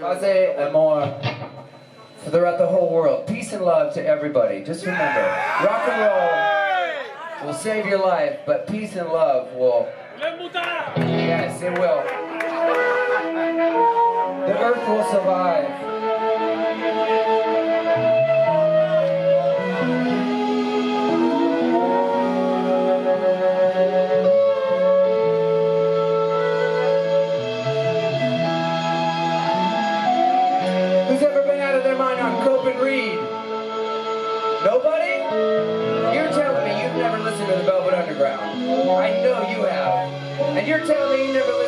Jose Amor throughout the whole world. Peace and love to everybody. Just remember, rock and roll will save your life, but peace and love will... Yes, it will. The earth will survive. you're telling me you never lived.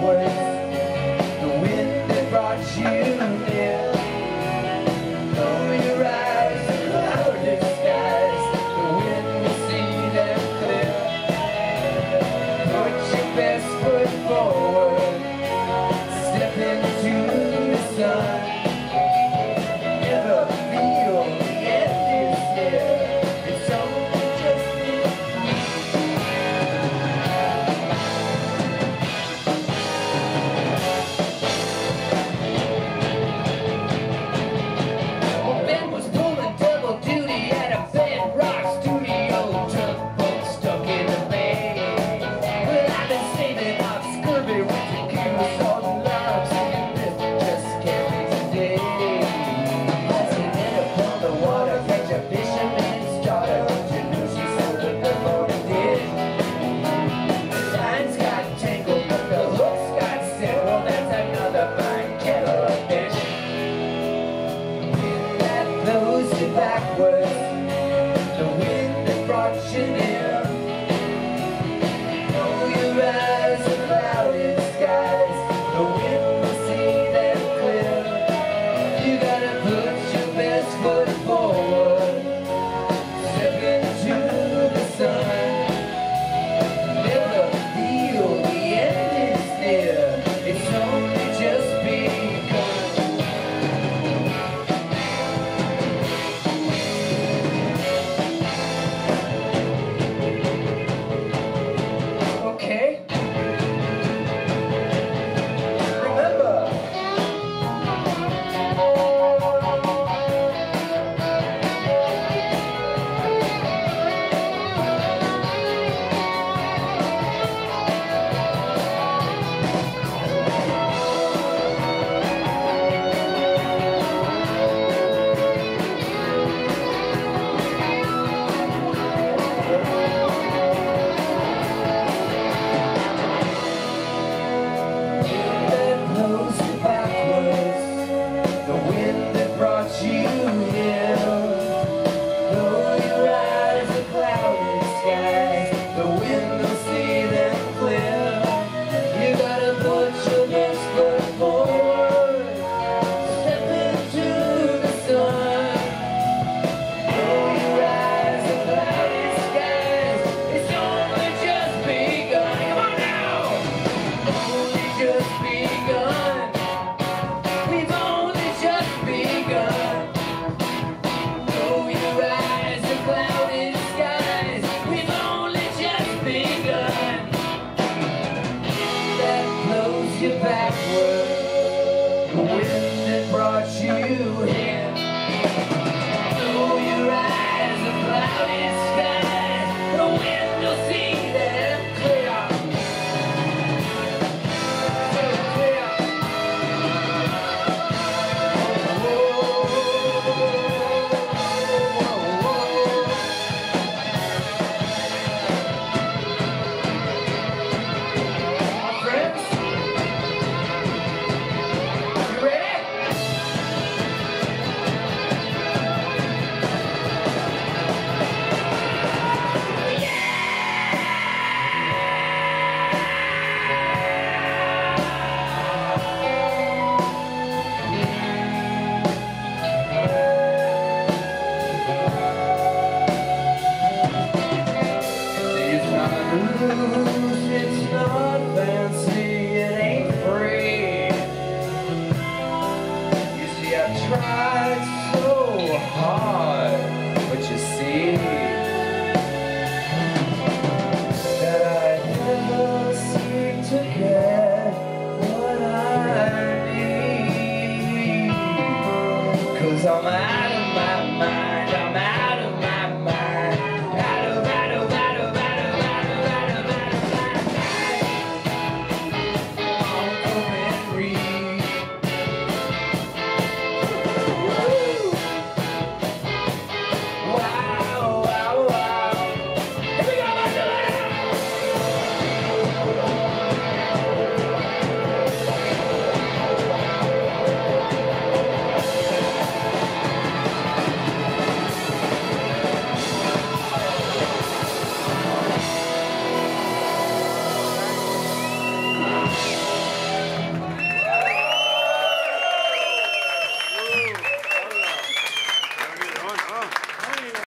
the wind that brought you near. Your eyes the wind will see them. Put your best foot forward, step into the sun. on my